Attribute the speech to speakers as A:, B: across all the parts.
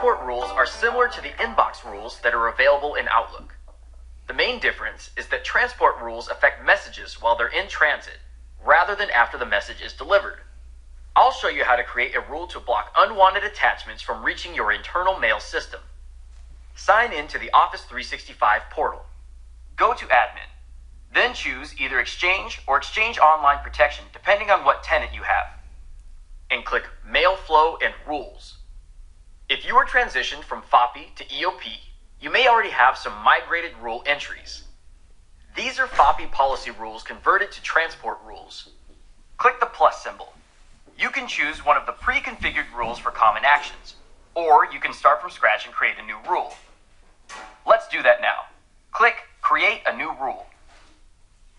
A: transport rules are similar to the inbox rules that are available in Outlook. The main difference is that transport rules affect messages while they're in transit, rather than after the message is delivered. I'll show you how to create a rule to block unwanted attachments from reaching your internal mail system. Sign in to the Office 365 portal. Go to Admin. Then choose either Exchange or Exchange Online Protection, depending on what tenant you have. And click Mail Flow and Rules. You are transitioned from FOPE to EOP, you may already have some migrated rule entries. These are FOPE policy rules converted to transport rules. Click the plus symbol. You can choose one of the pre-configured rules for common actions, or you can start from scratch and create a new rule. Let's do that now. Click Create a New Rule.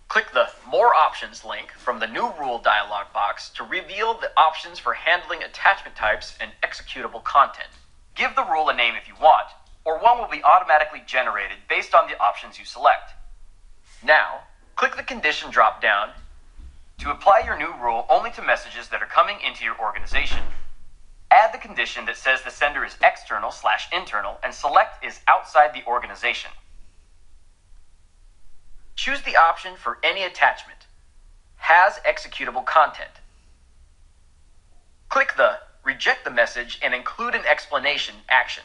A: Click the More Options link from the New Rule dialog box to reveal the options for handling attachment types and executable content. Give the rule a name if you want, or one will be automatically generated based on the options you select. Now, click the Condition drop down to apply your new rule only to messages that are coming into your organization. Add the condition that says the sender is external slash internal and select is outside the organization. Choose the option for any attachment. Has executable content. Click the Reject the message and include an explanation action.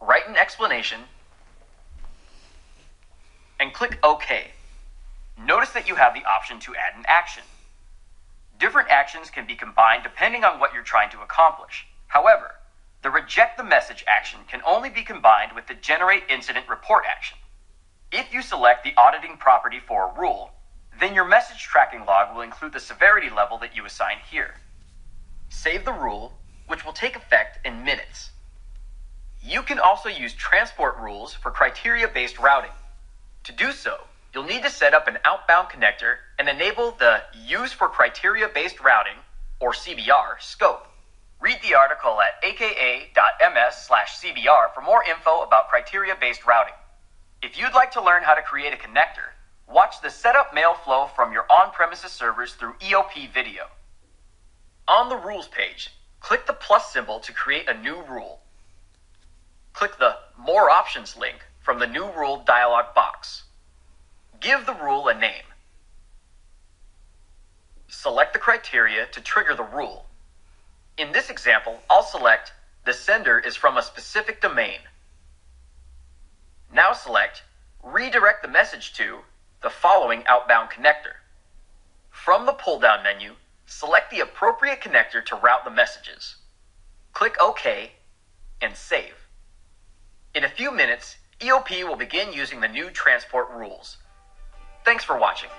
A: Write an explanation and click OK. Notice that you have the option to add an action. Different actions can be combined depending on what you're trying to accomplish. However, the reject the message action can only be combined with the generate incident report action. If you select the auditing property for a rule, then your message tracking log will include the severity level that you assign here. Save the rule, which will take effect in minutes. You can also use transport rules for criteria-based routing. To do so, you'll need to set up an outbound connector and enable the Use for Criteria-Based Routing, or CBR, scope. Read the article at aka.ms/cbr for more info about criteria-based routing. If you'd like to learn how to create a connector, watch the Setup Mail Flow from your on-premises servers through EOP video. On the Rules page, click the plus symbol to create a new rule. Click the More Options link from the New Rule dialog box. Give the rule a name. Select the criteria to trigger the rule. In this example, I'll select the sender is from a specific domain. Now select Redirect the message to the following outbound connector. From the pull-down menu, Select the appropriate connector to route the messages. Click OK and save. In a few minutes, EOP will begin using the new transport rules. Thanks for watching.